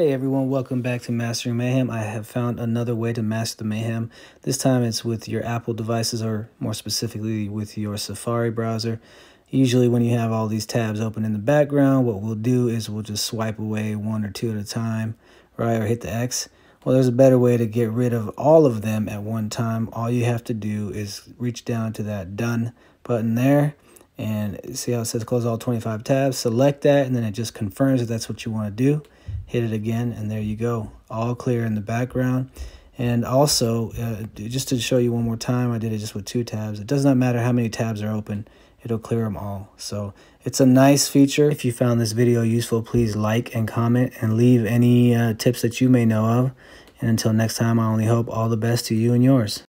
Hey everyone, welcome back to Mastering Mayhem. I have found another way to master the mayhem. This time it's with your Apple devices or more specifically with your Safari browser. Usually when you have all these tabs open in the background, what we'll do is we'll just swipe away one or two at a time, right, or hit the X. Well, there's a better way to get rid of all of them at one time. All you have to do is reach down to that done button there and see how it says close all 25 tabs. Select that and then it just confirms that that's what you want to do hit it again, and there you go. All clear in the background. And also, uh, just to show you one more time, I did it just with two tabs. It does not matter how many tabs are open. It'll clear them all. So it's a nice feature. If you found this video useful, please like and comment and leave any uh, tips that you may know of. And until next time, I only hope all the best to you and yours.